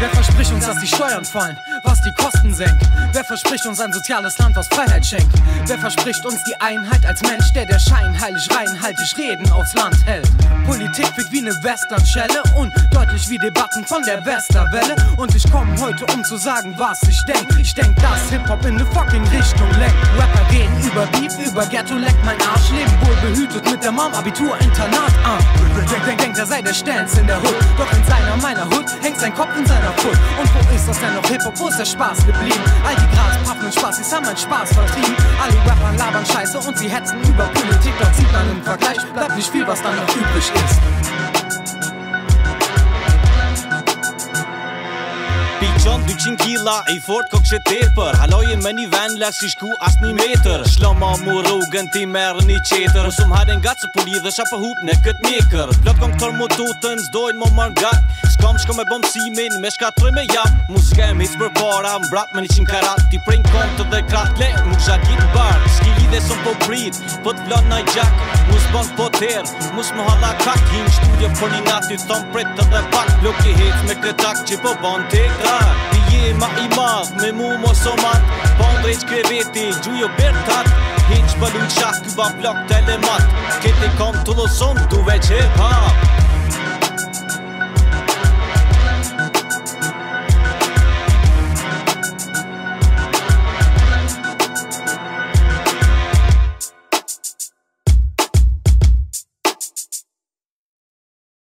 Wer verspricht uns, dass die Steuern fallen, was die Kosten senkt? Wer verspricht uns ein soziales Land, was Freiheit schenkt? Wer verspricht uns die Einheit als Mensch, der der Schein heilig reinhaltig Reden aufs Land hält? Politik wird wie eine Westernschelle und deutlich wie Debatten von der Westerwelle. Und ich komme heute, um zu sagen, was ich denk. Ich denk, dass Hip-Hop in eine fucking Richtung leckt. Rapper gehen über Beef, über Ghetto, leckt mein Arsch, leben wohl behütet mit der Mom, Abitur, Internat an. Denk, denk, denk, da sei der Stance in der Hood. Doch sein Kopf in seiner Pult. Und wo ist das denn noch Hip-Hop? Wo ist der Spaß geblieben? All die Graspaffen und Spaß, haben meinen Spaß vertrieben. Alle Rapper labern Scheiße und sie hetzen über Politik. Dort sieht man im Vergleich, bleibt nicht viel, was dann noch übrig ist. Pi qon 200 kila i fort kok që tepër Halojen me një ven la si shku as një meter ma mu rrugën ti merë një qeter Musum hajden gatë se puli dhe shapë hup në këtë mjekër Plot kom këtër mu tutën zdojnë mu marrë gatë Shkom shko me bomësimin me shka tre me japë Muzika e mic për para mbrat me një qin karat Ti prejnë kontë dhe kratë le mu gjitë barë Ski lidhe sëm po prit po të vlon në gjak Mus bon po terë mus mu halla kak Hinë shtu për po një natë të të tak që po ban të krak Pije ma i madh me mu mo somat Pan drejt kre veti gjujo bertat Hiq balu qak ty ba plak telemat Keti kam të loson duve që e pap